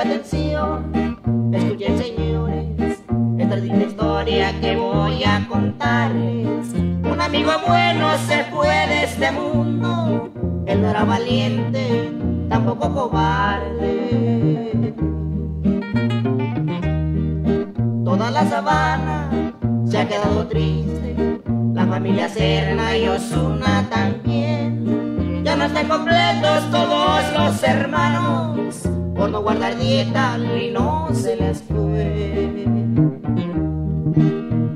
atención, escuchen señores, esta es historia que voy a contarles. Un amigo bueno se fue de este mundo, él no era valiente, tampoco cobarde. Toda la sabana se ha quedado triste, la familia Serna y Osuna también. Ya no están completos todos los hermanos, por no guardar dieta y no se les fue.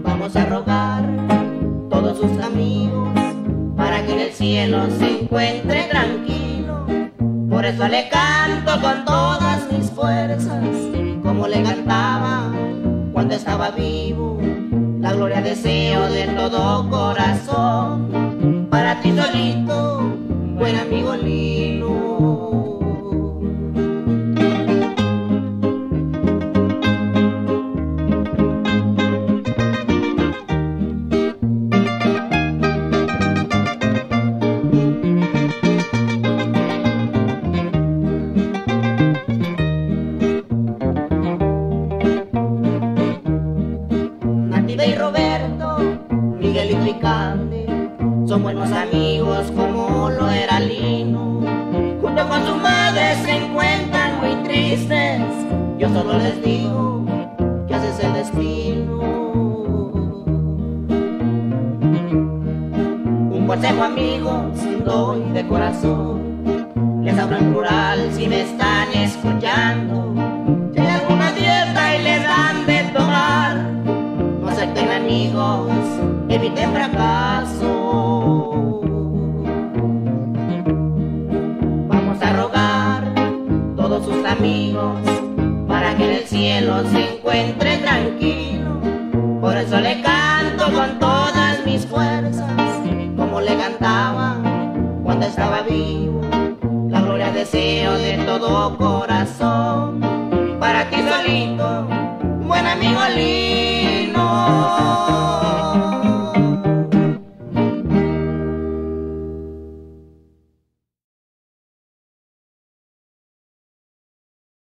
Vamos a rogar todos sus amigos para que en el cielo se encuentre tranquilo. Por eso le canto con todas mis fuerzas, como le cantaba cuando estaba vivo. La gloria deseo de todo corazón, para ti solito, Son buenos amigos como lo era Lino. Junto con su madre se encuentran muy tristes, yo solo les digo que haces el destino. Un consejo amigos doy de corazón, les hablo en plural si me están escuchando. Eviten fracaso. Vamos a rogar todos sus amigos para que en el cielo se encuentre tranquilo. Por eso le canto con todas mis fuerzas, como le cantaba cuando estaba vivo. La gloria deseo de todo corazón, para ti solito, buen amigo lindo.